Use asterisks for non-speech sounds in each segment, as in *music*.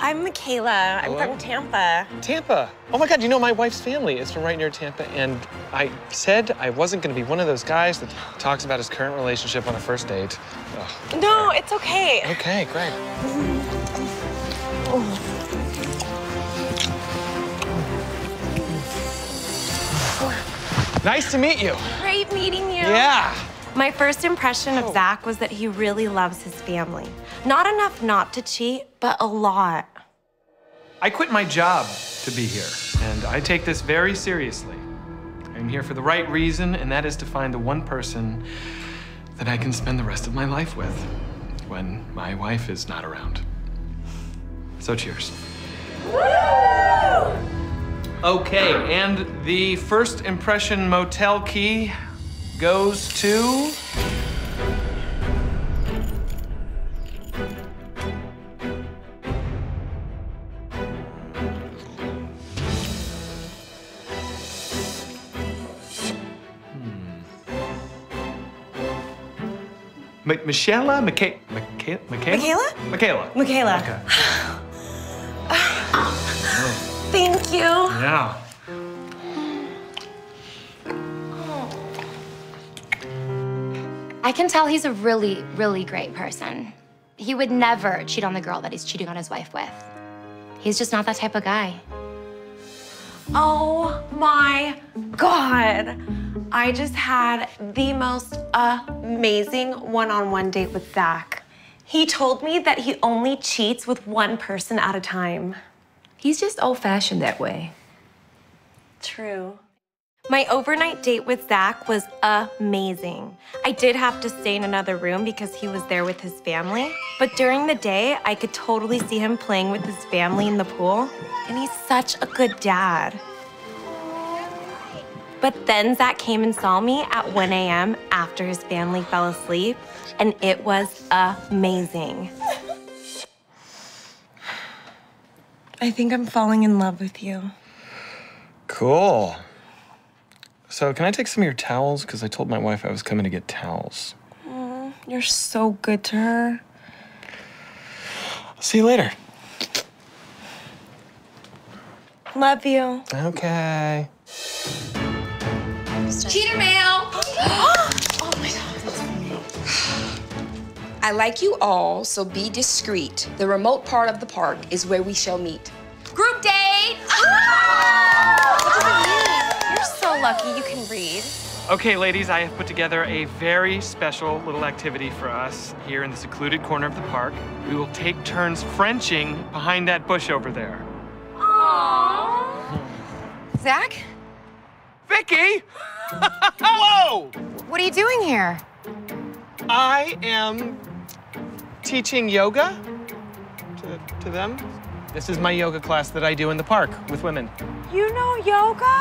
I'm Michaela. I'm from Tampa. Tampa. Oh my God, you know my wife's family is from right near Tampa, and I said I wasn't going to be one of those guys that talks about his current relationship on a first date. Ugh. No, it's okay. Okay, great. Oh. Nice to meet you. Great meeting you. Yeah. My first impression of oh. Zach was that he really loves his family. Not enough not to cheat, but a lot. I quit my job to be here, and I take this very seriously. I'm here for the right reason, and that is to find the one person that I can spend the rest of my life with when my wife is not around. So cheers. Okay, and the first impression motel key goes to. Hmm. Mi- Michela? Micha- Micha- Michaela? Michaela? Michaela. Michaela. Okay. *sighs* Thank you. Yeah. I can tell he's a really, really great person. He would never cheat on the girl that he's cheating on his wife with. He's just not that type of guy. Oh my God. I just had the most amazing one on one date with Zach. He told me that he only cheats with one person at a time. He's just old fashioned that way. True. My overnight date with Zach was amazing. I did have to stay in another room because he was there with his family. But during the day, I could totally see him playing with his family in the pool. And he's such a good dad. But then Zach came and saw me at 1 a.m. after his family fell asleep, and it was amazing. I think I'm falling in love with you. Cool. So, can I take some of your towels? Because I told my wife I was coming to get towels. You're so good to her. I'll see you later. Love you. Okay. Cheater mail! *gasps* Oh my god. I like you all, so be discreet. The remote part of the park is where we shall meet. Group date! Lucky you can read. Okay, ladies, I have put together a very special little activity for us here in the secluded corner of the park. We will take turns Frenching behind that bush over there. Aww. Zach, Vicky! *gasps* Whoa! what are you doing here? I am teaching yoga to, to them. This is my yoga class that I do in the park with women. You know yoga?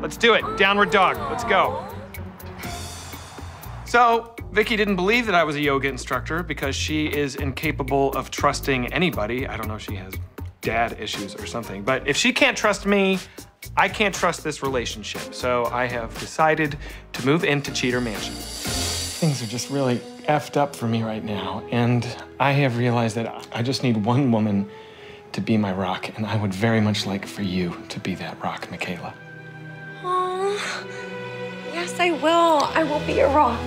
Let's do it. Downward dog. Let's go. So, Vicky didn't believe that I was a yoga instructor because she is incapable of trusting anybody. I don't know if she has dad issues or something. But if she can't trust me, I can't trust this relationship. So I have decided to move into Cheater Mansion. Things are just really effed up for me right now. And I have realized that I just need one woman to be my rock. And I would very much like for you to be that rock, Michaela. Yes, I will. I will be a rock.